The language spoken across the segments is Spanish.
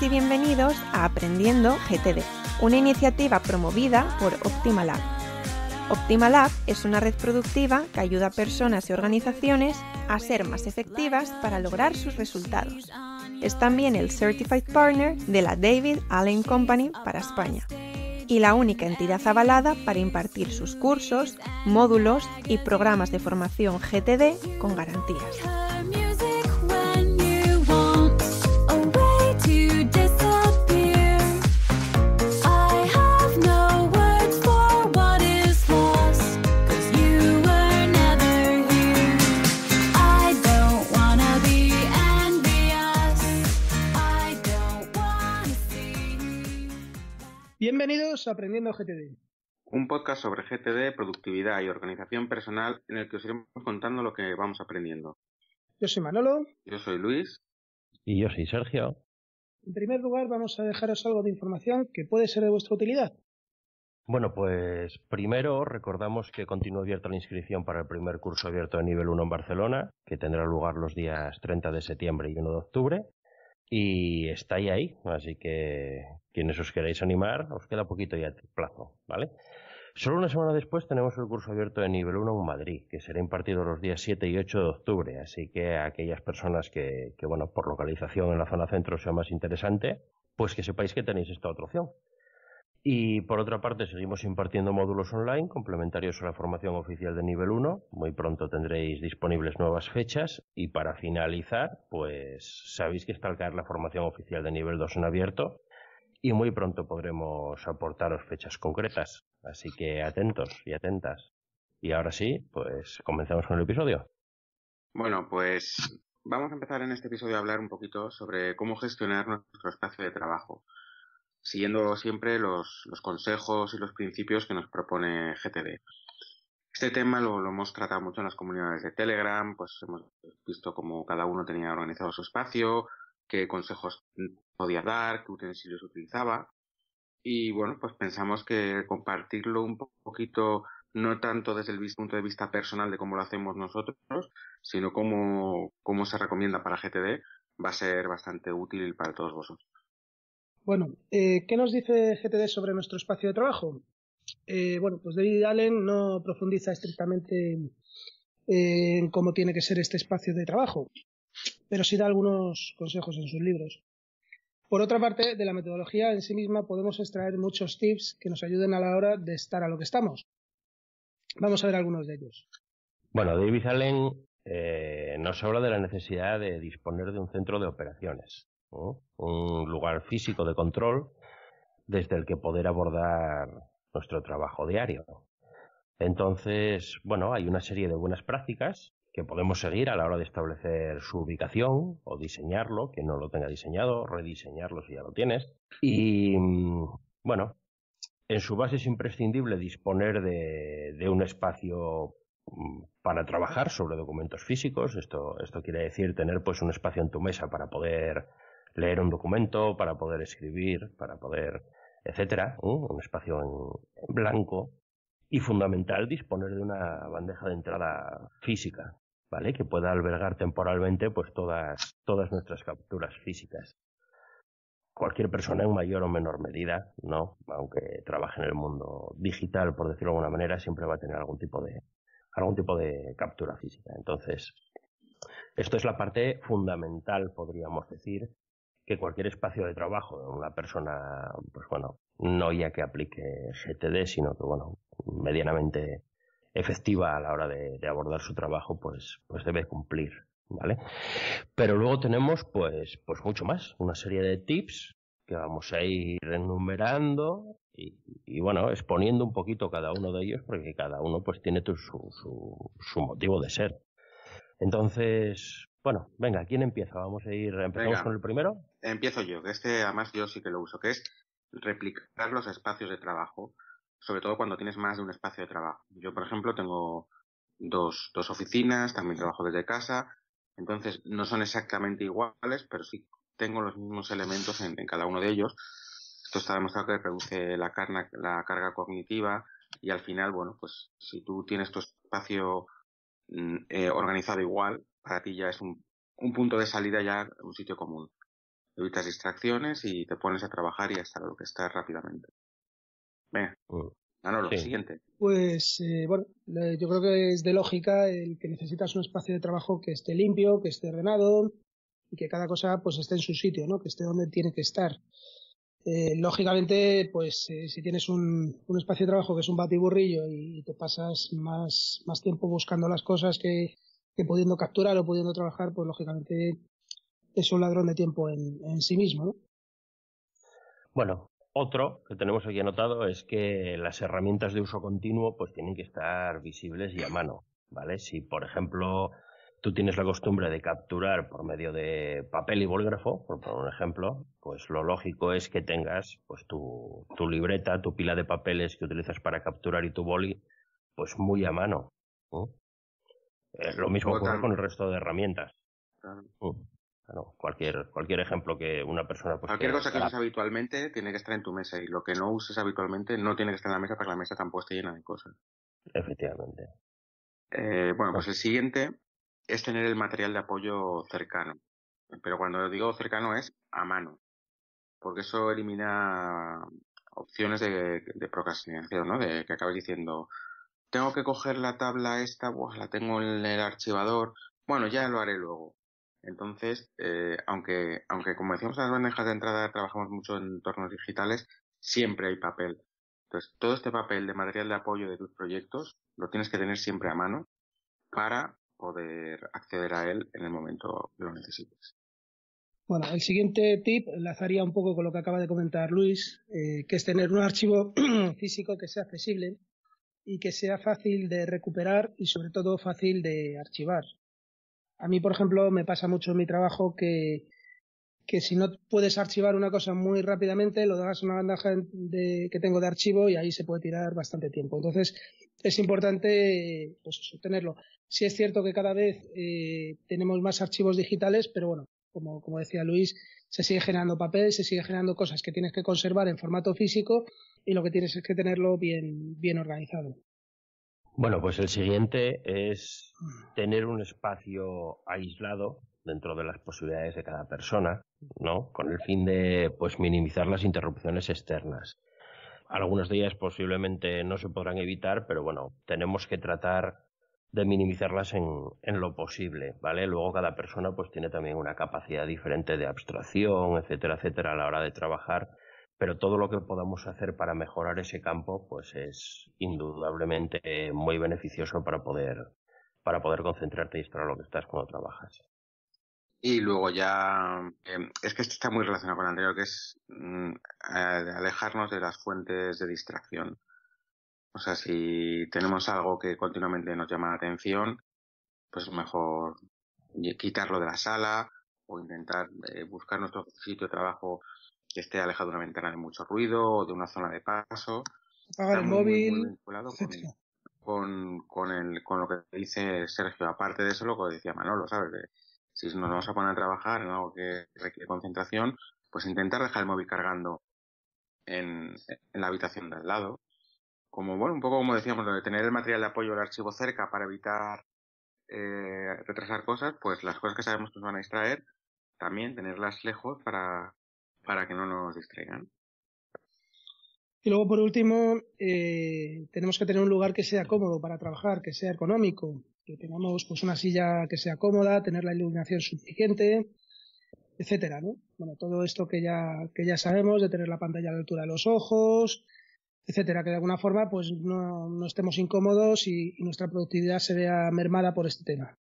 Y bienvenidos a Aprendiendo GTD, una iniciativa promovida por OptimaLab. OptimaLab es una red productiva que ayuda a personas y organizaciones a ser más efectivas para lograr sus resultados. Es también el Certified Partner de la David Allen Company para España y la única entidad avalada para impartir sus cursos, módulos y programas de formación GTD con garantías. Bienvenidos a Aprendiendo GTD. Un podcast sobre GTD, productividad y organización personal en el que os iremos contando lo que vamos aprendiendo. Yo soy Manolo. Yo soy Luis. Y yo soy Sergio. En primer lugar, vamos a dejaros algo de información que puede ser de vuestra utilidad. Bueno, pues primero recordamos que continúa abierta la inscripción para el primer curso abierto de nivel 1 en Barcelona, que tendrá lugar los días 30 de septiembre y 1 de octubre. Y estáis ahí, así que quienes os queráis animar, os queda poquito ya de plazo, ¿vale? Solo una semana después tenemos el curso abierto de nivel 1 en Madrid, que será impartido los días 7 y 8 de octubre, así que aquellas personas que, que, bueno, por localización en la zona centro sea más interesante, pues que sepáis que tenéis esta otra opción. Y por otra parte, seguimos impartiendo módulos online complementarios a la formación oficial de nivel 1. Muy pronto tendréis disponibles nuevas fechas. Y para finalizar, pues sabéis que está al caer la formación oficial de nivel 2 en abierto. Y muy pronto podremos aportaros fechas concretas. Así que atentos y atentas. Y ahora sí, pues comenzamos con el episodio. Bueno, pues vamos a empezar en este episodio a hablar un poquito sobre cómo gestionar nuestro espacio de trabajo siguiendo siempre los, consejos y los principios que nos propone GTD. Este tema lo, lo, hemos tratado mucho en las comunidades de Telegram, pues hemos visto cómo cada uno tenía organizado su espacio, qué consejos podía dar, qué utensilios utilizaba. Y bueno, pues pensamos que compartirlo un poquito, no tanto desde el punto de vista personal de cómo lo hacemos nosotros, sino cómo, cómo se recomienda para GTD, va a ser bastante útil para todos vosotros. Bueno, eh, ¿qué nos dice GTD sobre nuestro espacio de trabajo? Eh, bueno, pues David Allen no profundiza estrictamente en cómo tiene que ser este espacio de trabajo, pero sí da algunos consejos en sus libros. Por otra parte, de la metodología en sí misma podemos extraer muchos tips que nos ayuden a la hora de estar a lo que estamos. Vamos a ver algunos de ellos. Bueno, David Allen eh, nos habla de la necesidad de disponer de un centro de operaciones un lugar físico de control desde el que poder abordar nuestro trabajo diario. Entonces, bueno, hay una serie de buenas prácticas que podemos seguir a la hora de establecer su ubicación o diseñarlo, que no lo tenga diseñado, rediseñarlo si ya lo tienes. Y, bueno, en su base es imprescindible disponer de, de un espacio mm, para trabajar sobre documentos físicos. Esto, esto quiere decir tener pues un espacio en tu mesa para poder leer un documento, para poder escribir, para poder, etcétera, un espacio en blanco y fundamental disponer de una bandeja de entrada física, ¿vale? Que pueda albergar temporalmente pues todas, todas nuestras capturas físicas. Cualquier persona en mayor o menor medida, ¿no? Aunque trabaje en el mundo digital, por decirlo de alguna manera, siempre va a tener algún tipo de, algún tipo de captura física. Entonces, esto es la parte fundamental, podríamos decir, que cualquier espacio de trabajo de una persona, pues bueno, no ya que aplique GTD, sino que bueno, medianamente efectiva a la hora de, abordar su trabajo, pues, pues debe cumplir, ¿vale? Pero luego tenemos, pues, pues mucho más, una serie de tips que vamos a ir enumerando y, y, bueno, exponiendo un poquito cada uno de ellos, porque cada uno pues tiene su, su, su motivo de ser. Entonces, bueno, venga, ¿quién empieza? Vamos a ir, empezamos con el primero. Empiezo yo, que este además yo sí que lo uso, que es replicar los espacios de trabajo, sobre todo cuando tienes más de un espacio de trabajo. Yo, por ejemplo, tengo dos, dos oficinas, también trabajo desde casa, entonces no son exactamente iguales, pero sí tengo los mismos elementos en, cada uno de ellos. Esto está demostrado que reduce la, carga, la carga cognitiva y al final, bueno, pues si tú tienes tu espacio mm, eh, organizado igual, para ti ya es un, un punto de salida ya, un sitio común. evitas distracciones y te pones a trabajar y a estar lo que estás rápidamente. Venga, mm. Manolo, lo siguiente. Pues eh, bueno, yo creo que es de lógica el que necesitas un espacio de trabajo que esté limpio, que esté ordenado y que cada cosa pues esté en su sitio, ¿no? Que esté donde tiene que estar. Eh, lógicamente, pues eh, si tienes un, un, espacio de trabajo que es un batiburrillo y, te pasas más, más tiempo buscando las cosas que, que pudiendo capturar o pudiendo trabajar, pues lógicamente es un ladrón de tiempo en, sí mismo. ¿no? Bueno, otro que tenemos aquí anotado es que las herramientas de uso continuo pues tienen que estar visibles y a mano, ¿vale? Si, por ejemplo, tú tienes la costumbre de capturar por medio de papel y bolígrafo, por poner un ejemplo, pues lo lógico es que tengas pues tu, tu libreta, tu pila de papeles que utilizas para capturar y tu boli, pues muy a mano. Eh, lo mismo ocurre con el resto de herramientas cualquier, cualquier ejemplo que una persona... Pues, cualquier cosa que uses habitualmente tiene que estar en tu mesa y lo que no uses habitualmente no tiene que estar en la mesa para que la mesa tampoco esté llena de cosas. Efectivamente. Eh, bueno, pues el siguiente es tener el material de apoyo cercano. Pero cuando digo cercano es a mano. Porque eso elimina opciones de, procrastinación, ¿no? De que acabes diciendo, tengo que coger la tabla esta, la tengo en el archivador, bueno, ya lo haré luego. Entonces, eh, aunque, aunque como decíamos en las bandejas de entrada trabajamos mucho en entornos digitales, siempre hay papel. Entonces, todo este papel de material de apoyo de tus proyectos lo tienes que tener siempre a mano para poder acceder a él en el momento que lo necesites. Bueno, el siguiente tip enlazaría un poco con lo que acaba de comentar Luis, eh, que es tener un archivo físico que sea accesible y que sea fácil de recuperar y sobre todo fácil de archivar. A mí, por ejemplo, me pasa mucho en mi trabajo que, que si no puedes archivar una cosa muy rápidamente, lo das a una bandeja de, que tengo de archivo y ahí se puede tirar bastante tiempo. Entonces, es importante pues eso, tenerlo. Sí es cierto que cada vez eh, tenemos más archivos digitales, pero bueno, como, como decía Luis, se sigue generando papel, se sigue generando cosas que tienes que conservar en formato físico y lo que tienes es que tenerlo bien, bien organizado. Bueno, pues el siguiente es tener un espacio aislado dentro de las posibilidades de cada persona, ¿no? Con el fin de pues minimizar las interrupciones externas. Algunas de ellas posiblemente no se podrán evitar, pero bueno, tenemos que tratar de minimizarlas en, en lo posible, ¿vale? Luego cada persona pues tiene también una capacidad diferente de abstracción, etcétera, etcétera, a la hora de trabajar pero todo lo que podamos hacer para mejorar ese campo pues es indudablemente muy beneficioso para poder para poder concentrarte y estar a lo que estás cuando trabajas. Y luego ya, em, es que esto está muy relacionado con lo anterior, que es mm, alejarnos de las fuentes de distracción. O sea, si tenemos algo que continuamente nos llama la atención, pues mejor quitarlo de la sala o intentar eh, buscar nuestro sitio de trabajo que esté alejado de una ventana de mucho ruido o de una zona de paso. Apagar el móvil. con, con, el, con lo que dice Sergio. Aparte de eso, lo que decía Manolo, ¿sabes? si nos vamos a poner a trabajar en algo que requiere concentración, pues intentar dejar el móvil cargando en, en la habitación de al lado. Como, bueno, un poco como decíamos, de tener el material de apoyo del archivo cerca para evitar eh, retrasar cosas, pues las cosas que sabemos que nos van a distraer, también tenerlas lejos para, para que no nos distraigan. Y luego, por último, eh, tenemos que tener un lugar que sea cómodo para trabajar, que sea económico, que tengamos pues una silla que sea cómoda, tener la iluminación suficiente, etcétera, ¿no? Bueno, todo esto que ya, que ya sabemos, de tener la pantalla a la altura de los ojos, etcétera, que de alguna forma pues no, no estemos incómodos y nuestra productividad se vea mermada por este tema.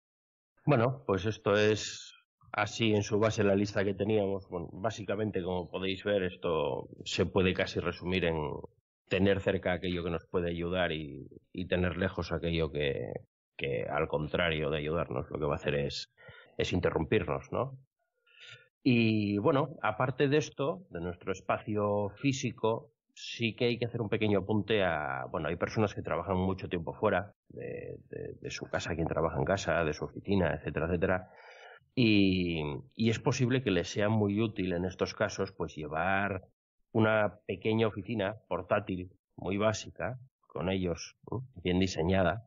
Bueno, pues esto es así en su base la lista que teníamos. Bueno, básicamente, como podéis ver, esto se puede casi resumir en tener cerca aquello que nos puede ayudar y, tener lejos aquello que, que, al contrario de ayudarnos, lo que va a hacer es, es interrumpirnos, ¿no? Y bueno, aparte de esto, de nuestro espacio físico, sí que hay que hacer un pequeño apunte a, bueno, hay personas que trabajan mucho tiempo fuera de, su casa, quien trabaja en casa, de su oficina, etcétera, etcétera, y, es posible que les sea muy útil en estos casos pues llevar una pequeña oficina portátil muy básica con ellos bien diseñada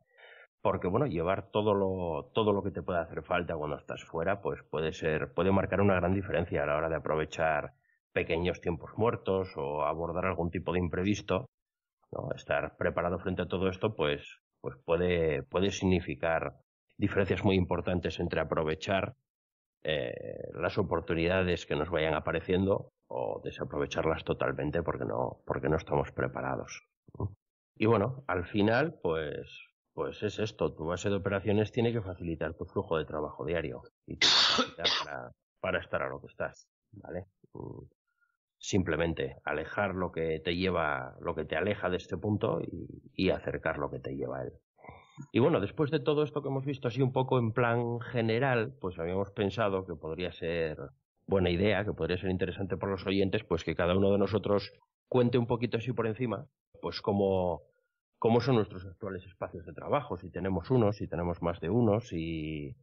porque bueno, llevar todo lo, todo lo que te puede hacer falta cuando estás fuera, pues puede ser, puede marcar una gran diferencia a la hora de aprovechar pequeños tiempos muertos o abordar algún tipo de imprevisto. ¿no? Estar preparado frente a todo esto, pues, pues puede, puede significar diferencias muy importantes entre aprovechar eh, las oportunidades que nos vayan apareciendo o desaprovecharlas totalmente porque no, porque no estamos preparados. Y bueno, al final, pues, pues es esto, tu base de operaciones tiene que facilitar tu flujo de trabajo diario y para, para estar a lo que estás, ¿vale? Simplemente alejar lo que te lleva, lo que te aleja de este punto y, acercar lo que te lleva a él. Y bueno, después de todo esto que hemos visto así un poco en plan general, pues habíamos pensado que podría ser buena idea, que podría ser interesante por los oyentes, pues que cada uno de nosotros cuente un poquito así por encima, pues cómo, cómo son nuestros actuales espacios de trabajo, si tenemos unos, si tenemos más de unos, si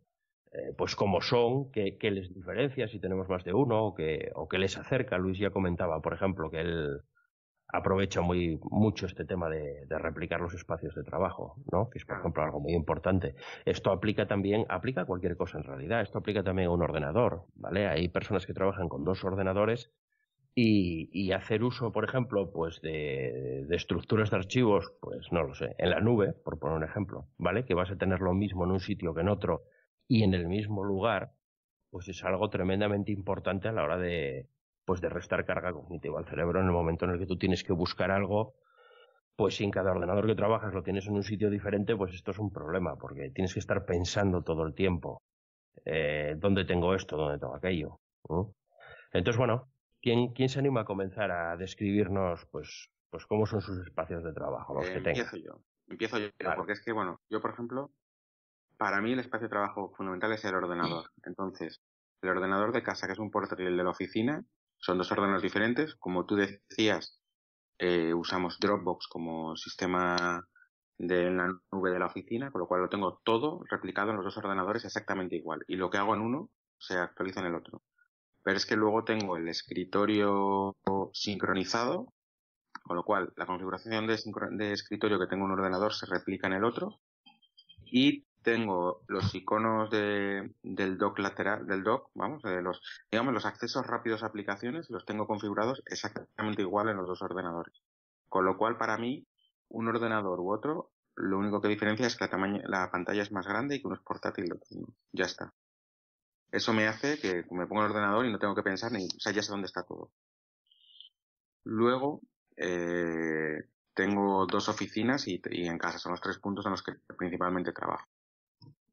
eh, pues cómo son, qué, qué, les diferencia si tenemos más de uno o qué, o qué les acerca. Luis ya comentaba, por ejemplo, que él aprovecha muy mucho este tema de, de, replicar los espacios de trabajo, ¿no? Que es, por ejemplo, algo muy importante. Esto aplica también, aplica a cualquier cosa en realidad. Esto aplica también a un ordenador, ¿vale? Hay personas que trabajan con dos ordenadores y, y hacer uso, por ejemplo, pues de, de, estructuras de archivos, pues no lo sé, en la nube, por poner un ejemplo, ¿vale? Que vas a tener lo mismo en un sitio que en otro y en el mismo lugar, pues es algo tremendamente importante a la hora de, pues de restar carga cognitiva al cerebro en el momento en el que tú tienes que buscar algo, pues si en cada ordenador que trabajas lo tienes en un sitio diferente, pues esto es un problema, porque tienes que estar pensando todo el tiempo, eh, ¿dónde tengo esto? ¿Dónde tengo aquello? Entonces, bueno, ¿quién, ¿quién se anima a comenzar a describirnos, pues, pues cómo son sus espacios de trabajo, los que empiezo yo, empiezo yo, porque es que, bueno, yo, por ejemplo, para mí el espacio de trabajo fundamental es el ordenador. Entonces, el ordenador de casa, que es un portátil de la oficina, son dos ordenadores diferentes. Como tú decías, eh, usamos Dropbox como sistema de la nube de la oficina, con lo cual lo tengo todo replicado en los dos ordenadores exactamente igual. Y lo que hago en uno se actualiza en el otro. Pero es que luego tengo el escritorio sincronizado, con lo cual la configuración de, de escritorio que tengo en un ordenador se replica en el otro. Y tengo los iconos de, del dock lateral, del dock, vamos, de los, digamos, los accesos rápidos a aplicaciones, los tengo configurados exactamente igual en los dos ordenadores. Con lo cual, para mí, un ordenador u otro, lo único que diferencia es que la, pantalla es más grande y que uno es portátil Ya está. Eso me hace que me pongo el ordenador y no tengo que pensar ni, o sea, ya sé dónde está todo. Luego, eh, tengo dos oficinas y, en casa son los tres puntos en los que principalmente trabajo.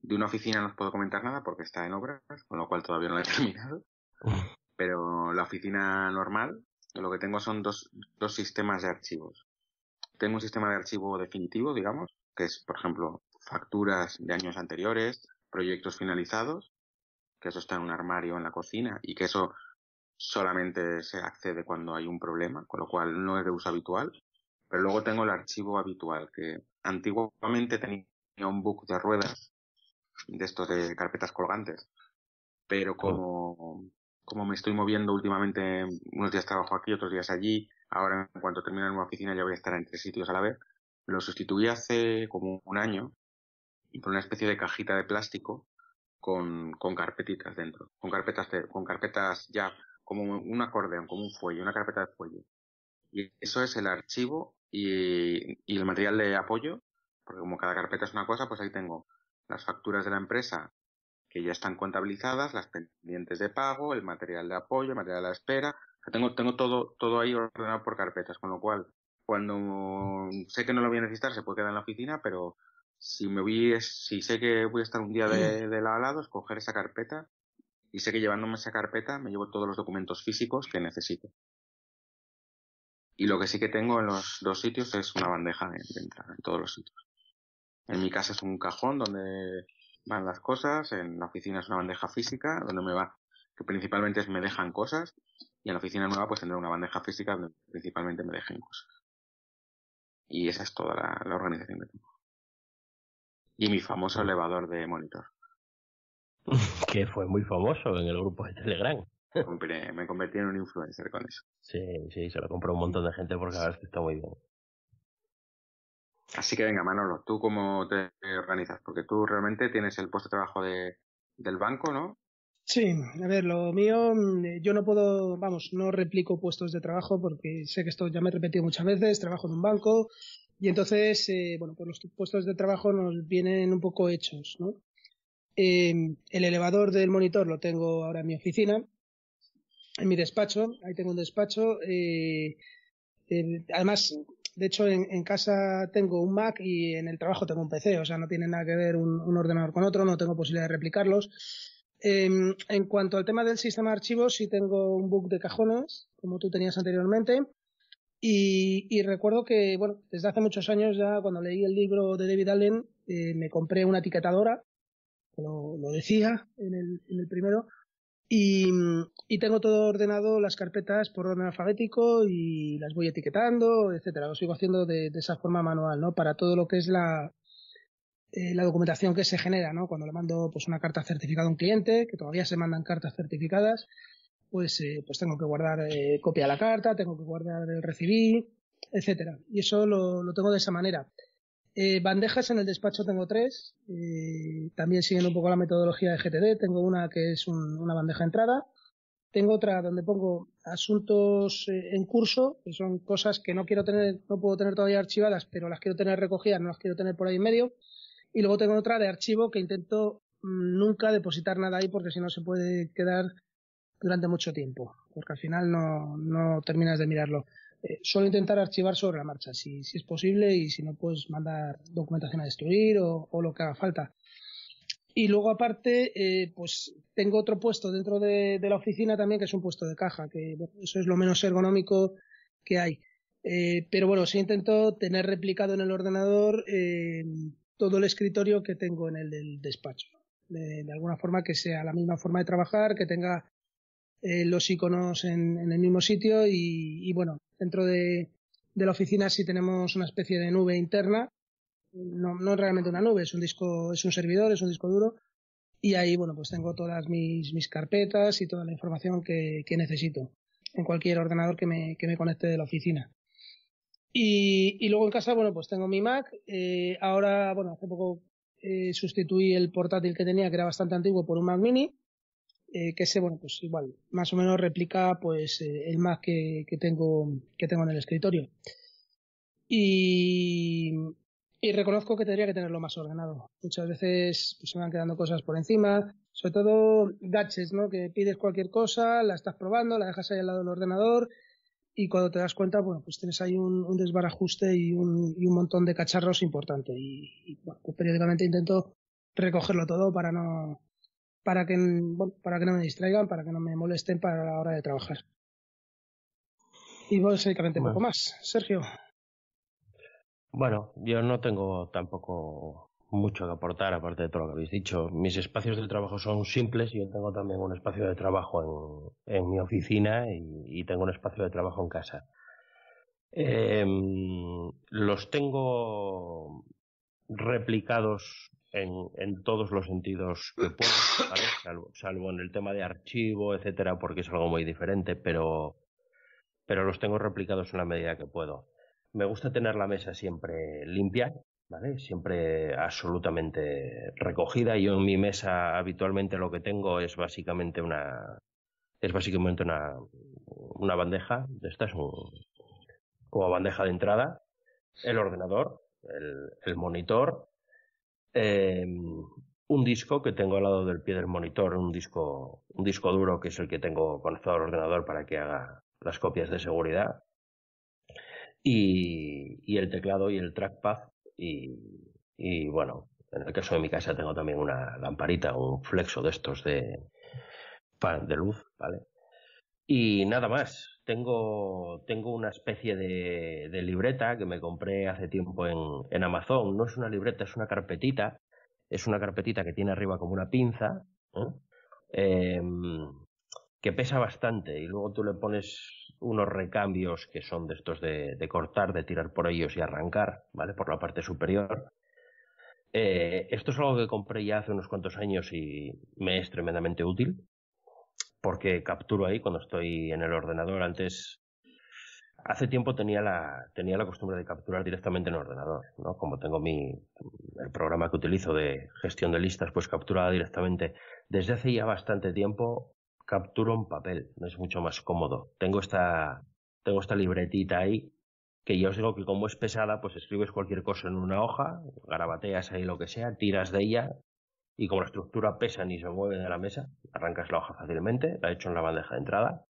De una oficina no os puedo comentar nada porque está en obras, con lo cual todavía no la he terminado. Pero la oficina normal, lo que tengo son dos, dos sistemas de archivos. Tengo un sistema de archivo definitivo, digamos, que es, por ejemplo, facturas de años anteriores, proyectos finalizados, que eso está en un armario en la cocina y que eso solamente se accede cuando hay un problema, con lo cual no es de uso habitual. Pero luego tengo el archivo habitual, que antiguamente tenía un book de ruedas de estos de carpetas colgantes. Pero como, como me estoy moviendo últimamente, unos días trabajo aquí, otros días allí, ahora en cuanto termine en una oficina ya voy a estar en tres sitios a la vez, lo sustituí hace como un año por una especie de cajita de plástico con, con carpetitas dentro, con carpetas con carpetas ya, como un acordeón, como un fuelle, una carpeta de fuelle. Y eso es el archivo y, y el material de apoyo, porque como cada carpeta es una cosa, pues ahí tengo las facturas de la empresa que ya están contabilizadas, las pendientes de pago, el material de apoyo, el material de la espera. tengo, tengo todo, todo ahí ordenado por carpetas, con lo cual, cuando sé que no lo voy a necesitar, se puede quedar en la oficina, pero si me voy, si sé que voy a estar un día de, de lado, escoger esa carpeta y sé que llevándome esa carpeta me llevo todos los documentos físicos que necesito. Y lo que sí que tengo en los dos sitios es una bandeja de, de entrada, en todos los sitios. En mi casa es un cajón donde van las cosas, en la oficina es una bandeja física donde me va, que principalmente es me dejan cosas, y en la oficina nueva pues tendré una bandeja física donde principalmente me dejen cosas. Y esa es toda la, organización que tengo. Y mi famoso elevador de monitor. que fue muy famoso en el grupo de Telegram. me convertí en un influencer con eso. Sí, sí, se lo compró un montón de gente porque verdad es que está muy bien. Así que venga, Manolo, ¿tú cómo te organizas? Porque tú realmente tienes el puesto de trabajo de, del banco, ¿no? Sí, a ver, lo mío, mm, yo no puedo, vamos, no replico puestos de trabajo porque sé que esto ya me he repetido muchas veces, trabajo en un banco y entonces, eh, bueno, pues los puestos de trabajo nos vienen un poco hechos, ¿no? Eh, el elevador del monitor lo tengo ahora en mi oficina, en mi despacho, ahí tengo un despacho, eh, además, de hecho, en, casa tengo un Mac y en el trabajo tengo un PC, o sea, no tiene nada que ver un ordenador con otro, no tengo posibilidad de replicarlos. Em, en cuanto al tema del sistema de archivos, sí tengo un book de cajones, como tú tenías anteriormente. Y, recuerdo que, bueno, desde hace muchos años ya, cuando leí el libro de David Allen, eh, me compré una etiquetadora, lo, lo decía en el, en el primero, y, tengo todo ordenado, las carpetas por orden alfabético y las voy etiquetando, etcétera. Lo sigo haciendo de, de esa forma manual, ¿no? Para todo lo que es la, eh, la documentación que se genera, ¿no? Cuando le mando pues una carta certificada a un cliente, que todavía se mandan cartas certificadas, pues, eh, pues tengo que guardar eh, copia de la carta, tengo que guardar el recibí, etcétera. Y eso lo, lo tengo de esa manera. Bandejas en el despacho tengo tres, también siguiendo un poco la metodología de GTD, tengo una que es una bandeja de entrada, tengo otra donde pongo asuntos en curso, que son cosas que no quiero tener, no puedo tener todavía archivadas, pero las quiero tener recogidas, no las quiero tener por ahí en medio. Y luego tengo otra de archivo que intento mm, nunca depositar nada ahí porque si no se puede quedar durante mucho tiempo, porque al final no terminas de mirarlo. Eh, suelo intentar archivar sobre la marcha, si, si es posible, y si no, pues mandar documentación a destruir o, o lo que haga falta. Y luego aparte, eh, pues tengo otro puesto dentro de, de, la oficina también, que es un puesto de caja, que eso es lo menos ergonómico que hay. Eh, pero bueno, sí intento tener replicado en el ordenador eh, todo el escritorio que tengo en el del despacho. De, alguna forma que sea la misma forma de trabajar, que tenga los iconos en, el mismo sitio y, bueno, dentro de, la oficina sí tenemos una especie de nube interna. No, no es realmente una nube, es un disco, es un servidor, es un disco duro. Y ahí, bueno, pues tengo todas mis, mis carpetas y toda la información que, necesito en cualquier ordenador que me, que me conecte de la oficina. Y, y, luego en casa, bueno, pues tengo mi Mac. Eh, ahora, bueno, hace poco eh, sustituí el portátil que tenía, que era bastante antiguo, por un Mac Mini, eh, que ese, bueno, pues igual, más o menos replica, pues, eh, el Mac que, que, tengo, que tengo en el escritorio. Y, y reconozco que tendría que tenerlo más ordenado. Muchas veces pues, se van quedando cosas por encima, sobre todo gadgets, ¿no? Que pides cualquier cosa, la estás probando, la dejas ahí al lado del ordenador y cuando te das cuenta, bueno, pues tienes ahí un, desbarajuste y un, y un, montón de cacharros importante. Y, bueno, periódicamente intento recogerlo todo para no, para que, bueno, para que no me distraigan, para que no me molesten para la hora de trabajar. Y básicamente un poco más. Sergio. Bueno, yo no tengo tampoco mucho que aportar, aparte de todo lo que habéis dicho. Mis espacios de trabajo son simples. Yo tengo también un espacio de trabajo en, en mi oficina y, tengo un espacio de trabajo en casa. Em, los tengo replicados en, en, todos los sentidos que puedo, salvo, en el tema de archivo, etcétera, porque es algo muy diferente, pero, pero los tengo replicados en la medida que puedo. Me gusta tener la mesa siempre limpia, ¿vale? Siempre absolutamente recogida. Yo en mi mesa habitualmente lo que tengo es básicamente una es básicamente una, una bandeja, esta es como bandeja de entrada, el ordenador, el, el monitor, eh, un disco que tengo al lado del pie del monitor, un disco, un disco duro que es el que tengo conectado al ordenador para que haga las copias de seguridad, y, y el teclado y el trackpad y, y bueno, en el caso de mi casa tengo también una lamparita, un flexo de estos de, de luz, ¿vale? Y nada más. Tengo, tengo una especie de, libreta que me compré hace tiempo en, en, Amazon. No es una libreta, es una carpetita. Es una carpetita que tiene arriba como una pinza, ¿eh? em, que pesa bastante. Y luego tú le pones unos recambios que son de estos de, de, cortar, de tirar por ellos y arrancar, ¿vale? Por la parte superior. Eh, esto es algo que compré ya hace unos cuantos años y me es tremendamente útil porque capturo ahí cuando estoy en el ordenador. Antes, hace tiempo tenía la, tenía la costumbre de capturar directamente en el ordenador, ¿no? Como tengo mi, el programa que utilizo de gestión de listas, pues capturada directamente. Desde hace ya bastante tiempo capturo en papel, es mucho más cómodo. Tengo esta, tengo esta libretita ahí, que ya os digo que como es pesada, pues escribes cualquier cosa en una hoja, garabateas ahí lo que sea, tiras de ella, y como la estructura pesa ni se mueve de la mesa, arrancas la hoja fácilmente, la he hecho en la bandeja de entrada,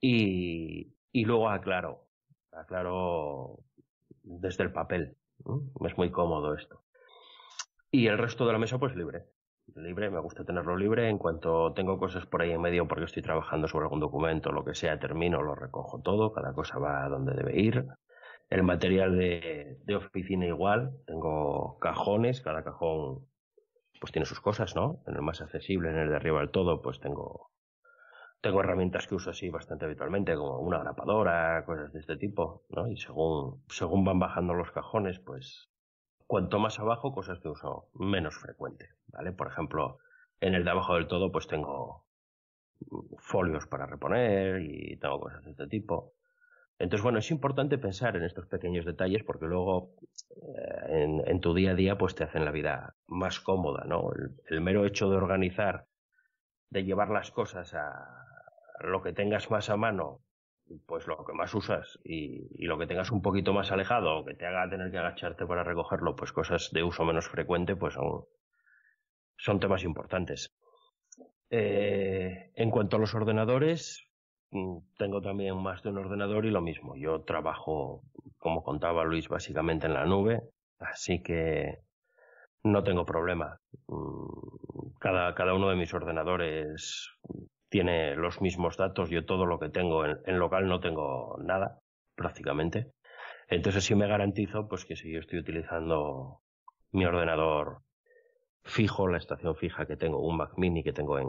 y, y luego aclaro, aclaro desde el papel. Es muy cómodo esto. Y el resto de la mesa, pues libre. Libre, me gusta tenerlo libre. En cuanto tengo cosas por ahí en medio porque estoy trabajando sobre algún documento, lo que sea, termino, lo recojo todo, cada cosa va a donde debe ir. El material de, de oficina igual, tengo cajones, cada cajón pues tiene sus cosas, ¿no? En el más accesible, en el de arriba del todo, pues tengo tengo herramientas que uso así bastante habitualmente, como una grapadora, cosas de este tipo, ¿no? Y según, según van bajando los cajones, pues cuanto más abajo, cosas que uso menos frecuente, ¿vale? Por ejemplo, en el de abajo del todo, pues tengo folios para reponer y tengo cosas de este tipo. Entonces, bueno, es importante pensar en estos pequeños detalles porque luego eh, en, tu día a día pues te hacen la vida más cómoda, ¿no? el mero hecho de organizar, de llevar las cosas a, lo que tengas más a mano, pues lo que más usas y, lo que tengas un poquito más alejado o que te haga tener que agacharte para recogerlo, pues cosas de uso menos frecuente, pues son, son temas importantes. Eh, en cuanto a los ordenadores, tengo también más de un ordenador y lo mismo. Yo trabajo, como contaba Luis, básicamente en la nube, así que no tengo problema. Mm, cada, cada uno de mis ordenadores tiene los mismos datos. Yo todo lo que tengo en, local no tengo nada, prácticamente. Entonces sí me garantizo pues que si yo estoy utilizando mi ordenador fijo, la estación fija que tengo, un Mac mini que tengo en,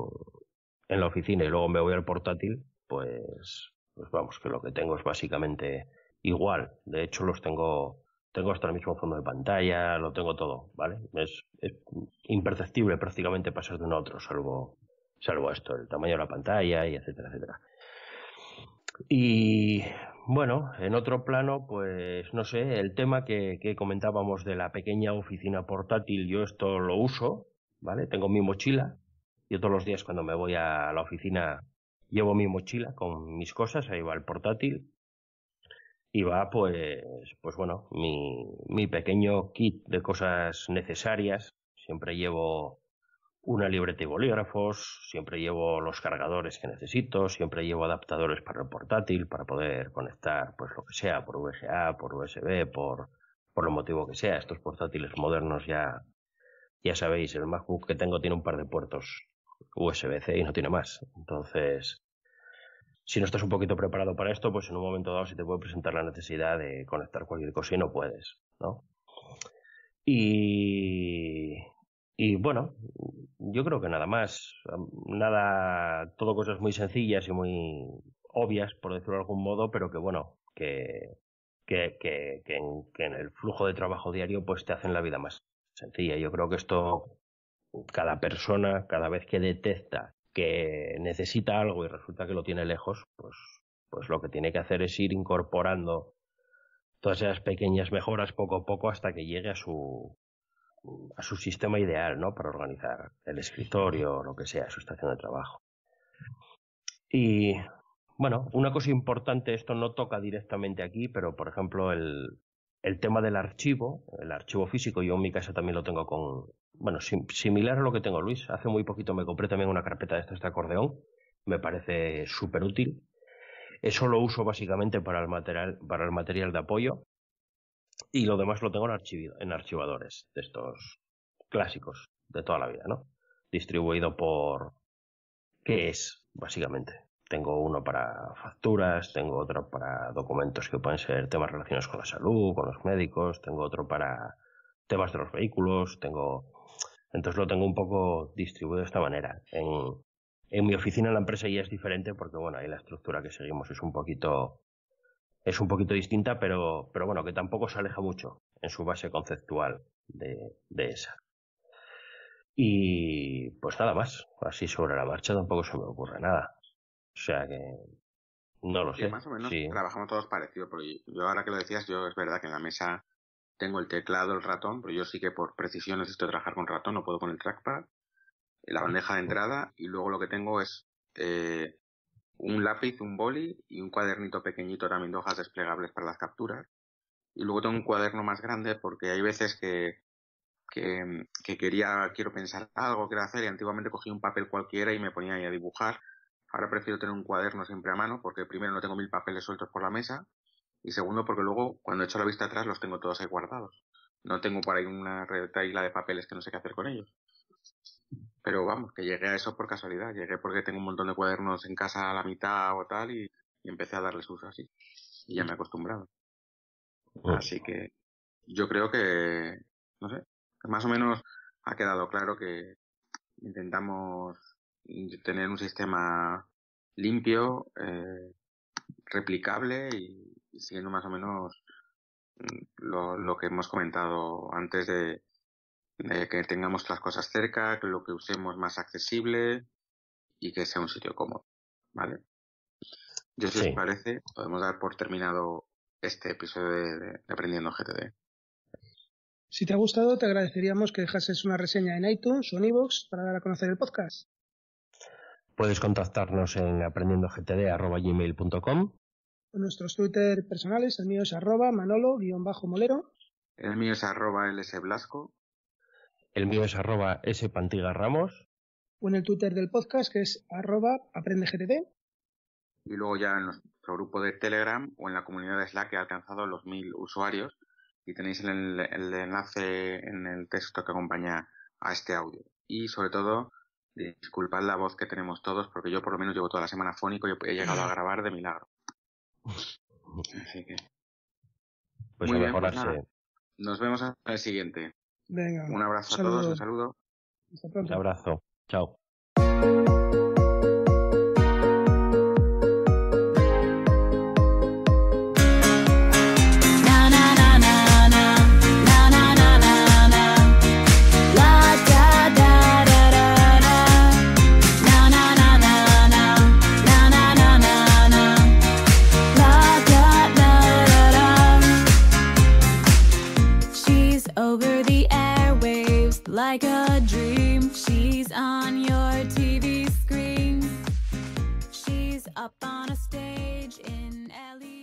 en la oficina y luego me voy al portátil, pues, pues vamos, que lo que tengo es básicamente igual. De hecho, los tengo, tengo hasta el mismo fondo de pantalla, lo tengo todo, ¿vale? Es, imperceptible prácticamente pasar de uno a otro, salvo salvo esto, el tamaño de la pantalla y etcétera, etcétera. Y bueno, en otro plano, pues no sé, el tema que, que, comentábamos de la pequeña oficina portátil, yo esto lo uso, ¿vale? Tengo mi mochila, yo todos los días cuando me voy a la oficina llevo mi mochila con mis cosas, ahí va el portátil y va pues, pues bueno, mi, mi pequeño kit de cosas necesarias, siempre llevo una libreta y bolígrafos, siempre llevo los cargadores que necesito, siempre llevo adaptadores para el portátil para poder conectar pues lo que sea por VGA, por USB, por por el motivo que sea. Estos portátiles modernos ya ya sabéis, el MacBook que tengo tiene un par de puertos USB-C y no tiene más. Entonces, si no estás un poquito preparado para esto, pues en un momento dado se te puede presentar la necesidad de conectar cualquier cosa y no puedes, ¿no? Y y bueno, yo creo que nada más. Nada, todo cosas muy sencillas y muy obvias, por decirlo de algún modo, pero que bueno, que, que, que, que, en, en el flujo de trabajo diario pues te hacen la vida más sencilla. Yo creo que esto, cada persona, cada vez que detecta que necesita algo y resulta que lo tiene lejos, pues, pues lo que tiene que hacer es ir incorporando todas esas pequeñas mejoras poco a poco hasta que llegue a su, a su sistema ideal, ¿no? Para organizar el escritorio lo que sea, su estación de trabajo. Y bueno, una cosa importante, esto no toca directamente aquí, pero por ejemplo el, el tema del archivo, el archivo físico, yo en mi casa también lo tengo con, bueno, similar a lo que tengo Luis. Hace muy poquito me compré también una carpeta de este acordeón, me parece súper útil. Eso lo uso básicamente para el material, para el material de apoyo y lo demás lo tengo en, en archivadores de estos clásicos de toda la vida, ¿no? Distribuido por qué es, básicamente. Tengo uno para facturas, tengo otro para documentos que pueden ser temas relacionados con la salud, con los médicos, tengo otro para temas de los vehículos, tengo... Entonces lo tengo un poco distribuido de esta manera. En, en mi oficina en la empresa ya es diferente porque, bueno, ahí la estructura que seguimos es un poquito es un poquito distinta, pero, pero bueno, que tampoco se aleja mucho en su base conceptual de, de esa. Y pues nada más, así sobre la marcha tampoco se me ocurre nada. O sea que No lo sé. más o menos trabajamos todos parecidos. Porque yo ahora que lo decías, yo es verdad que en la mesa tengo el teclado, el ratón, pero yo sí que por precisión necesito trabajar con ratón, no puedo con el trackpad, la bandeja de entrada y luego lo que tengo es eh, un lápiz, un boli y un cuadernito pequeñito también de hojas desplegables para las capturas. Y luego tengo un cuaderno más grande porque hay veces que, que, que quería, quiero pensar algo, quiero hacer y antiguamente cogía un papel cualquiera y me ponía ahí a dibujar. Ahora prefiero tener un cuaderno siempre a mano porque primero no tengo mil papeles sueltos por la mesa y segundo porque luego cuando echo la vista atrás los tengo todos ahí guardados. No tengo por ahí una retaila de papeles que no sé qué hacer con ellos. Pero vamos, que llegué a eso por casualidad. Llegué porque tengo un montón de cuadernos en casa a la mitad o tal y, empecé a darles uso así. Y ya me he acostumbrado. Así que yo creo que, no sé, más o menos ha quedado claro que intentamos tener un sistema limpio, eh, replicable y, siguiendo más o menos mm, lo, lo que hemos comentado antes de, que tengamos las cosas cerca, que lo que usemos más accesible y que sea un sitio cómodo, ¿vale? Yo si os parece, podemos dar por terminado este episodio de, Aprendiendo GTD. Si te ha gustado, te agradeceríamos que dejases una reseña en iTunes o en iVoox para dar a conocer el podcast. Puedes contactarnos en aprendiendogtd.gmail.com Con nuestros Twitter personales, el mío es arroba manolo-molero. El mío es arroba lsblasco. El mío es arroba ramos. O en el Twitter del podcast que es arroba aprendegtd. Y luego ya en nuestro grupo de Telegram o en la comunidad de Slack que ha alcanzado los mil usuarios y tenéis el, el enlace en el texto que acompaña a este audio. Y sobre todo, disculpad la voz que tenemos todos porque yo por lo menos llevo toda la semana fónico y he llegado a grabar de milagro. Así que... Pues Muy bien, pues Nos vemos hasta el siguiente. Venga. Un abrazo a todos, un saludo. Hasta pronto. Un abrazo. Chao. Up on a stage in LED.